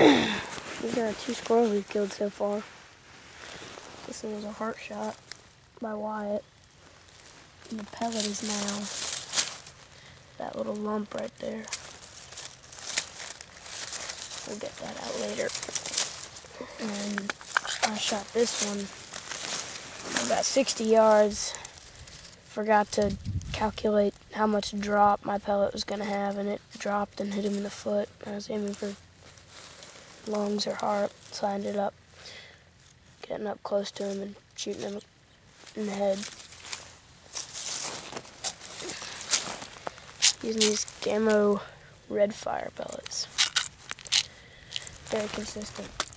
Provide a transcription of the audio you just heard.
uh, two squirrels we've killed so far. This was a heart shot by Wyatt. And the pellet is now that little lump right there. We'll get that out later. And I shot this one about 60 yards. Forgot to calculate how much drop my pellet was going to have, and it dropped and hit him in the foot. I was aiming for lungs or heart, so I ended up getting up close to him and shooting him in the head. Using these Gamo red fire pellets. Very consistent.